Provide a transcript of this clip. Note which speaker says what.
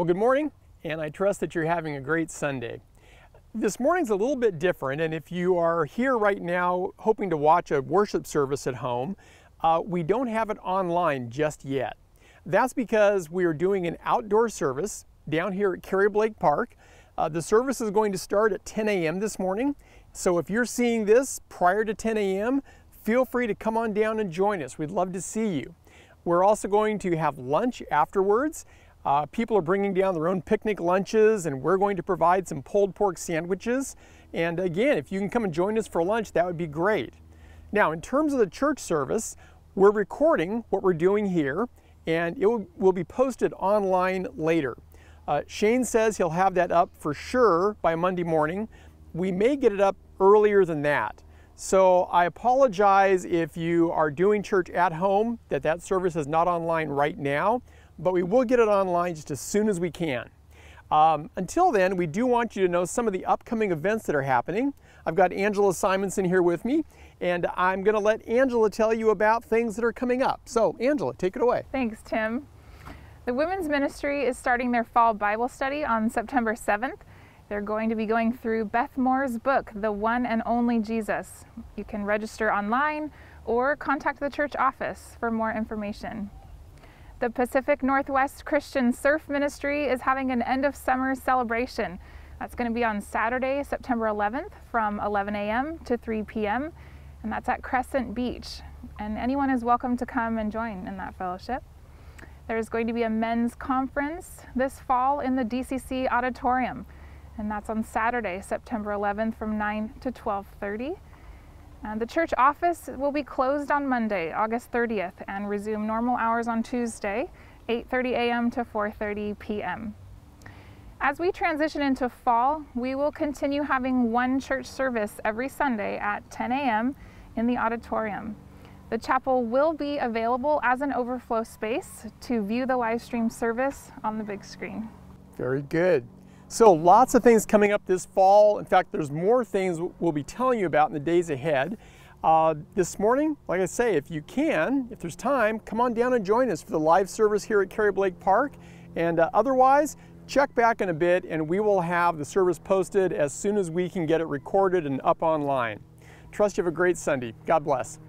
Speaker 1: Well, good morning, and I trust that you're having a great Sunday. This morning's a little bit different, and if you are here right now hoping to watch a worship service at home, uh, we don't have it online just yet. That's because we are doing an outdoor service down here at Carrie Blake Park. Uh, the service is going to start at 10 a.m. this morning, so if you're seeing this prior to 10 a.m., feel free to come on down and join us. We'd love to see you. We're also going to have lunch afterwards. Uh, people are bringing down their own picnic lunches and we're going to provide some pulled pork sandwiches. And again, if you can come and join us for lunch, that would be great. Now, in terms of the church service, we're recording what we're doing here and it will, will be posted online later. Uh, Shane says he'll have that up for sure by Monday morning. We may get it up earlier than that. So I apologize if you are doing church at home that that service is not online right now, but we will get it online just as soon as we can. Um, until then, we do want you to know some of the upcoming events that are happening. I've got Angela Simonson here with me, and I'm going to let Angela tell you about things that are coming up. So, Angela, take it away.
Speaker 2: Thanks, Tim. The Women's Ministry is starting their fall Bible study on September 7th. They're going to be going through Beth Moore's book, The One and Only Jesus. You can register online or contact the church office for more information. The Pacific Northwest Christian Surf Ministry is having an end of summer celebration. That's going to be on Saturday, September 11th from 11 a.m. to 3 p.m. and that's at Crescent Beach. And anyone is welcome to come and join in that fellowship. There's going to be a men's conference this fall in the DCC auditorium and that's on Saturday, September 11th from 9 to 12:30. Uh, the church office will be closed on Monday, August 30th, and resume normal hours on Tuesday, 8:30 a.m. to 4:30 p.m. As we transition into fall, we will continue having one church service every Sunday at 10 a.m. in the auditorium. The chapel will be available as an overflow space to view the live stream service on the big screen.
Speaker 1: Very good. So lots of things coming up this fall. In fact, there's more things we'll be telling you about in the days ahead. Uh, this morning, like I say, if you can, if there's time, come on down and join us for the live service here at Carrie Blake Park. And uh, otherwise, check back in a bit and we will have the service posted as soon as we can get it recorded and up online. Trust you have a great Sunday. God bless.